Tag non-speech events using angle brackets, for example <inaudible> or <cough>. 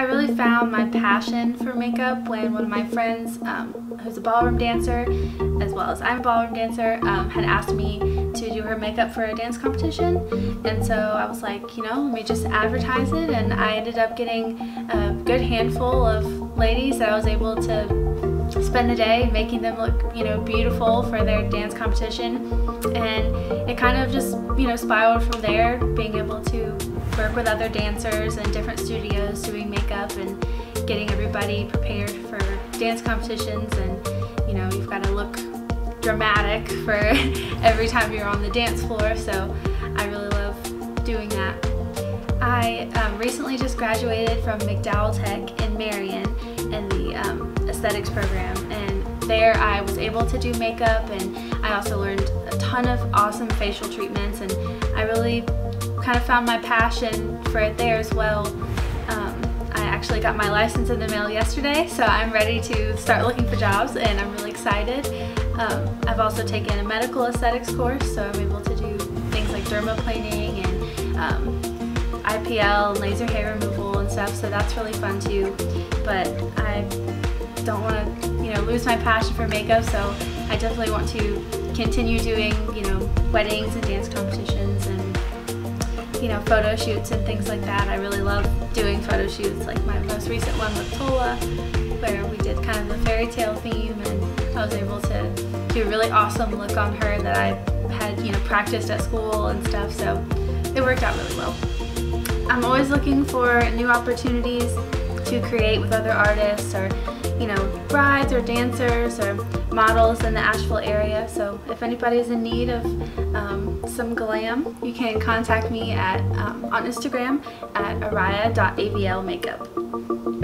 I really found my passion for makeup when one of my friends, um, who's a ballroom dancer, as well as I'm a ballroom dancer, um, had asked me to do her makeup for a dance competition. And so I was like, you know, let me just advertise it. And I ended up getting a good handful of ladies that I was able to spend the day making them look, you know, beautiful for their dance competition. And it kind of just, you know, spiraled from there, being able to work with other dancers in different studios doing makeup and getting everybody prepared for dance competitions and you know you've got to look dramatic for <laughs> every time you're on the dance floor so I really love doing that. I um, recently just graduated from McDowell Tech in Marion in the um, aesthetics program and there I was able to do makeup and I also learned a ton of awesome facial treatments and I really kind of found my passion for it there as well. Um, I actually got my license in the mail yesterday, so I'm ready to start looking for jobs and I'm really excited. Um, I've also taken a medical aesthetics course, so I'm able to do things like dermaplaning and um, IPL and laser hair removal and stuff, so that's really fun too. But I don't want to, you know, lose my passion for makeup, so I definitely want to continue doing, you know, weddings and dance competitions and you know, photo shoots and things like that. I really love doing photo shoots, like my most recent one with Tola, where we did kind of the fairy tale theme and I was able to do a really awesome look on her that I had, you know, practiced at school and stuff, so it worked out really well. I'm always looking for new opportunities to create with other artists or you know, brides or dancers or models in the Asheville area. So if anybody's in need of um, some glam, you can contact me at um, on Instagram at ariah.avlmakeup.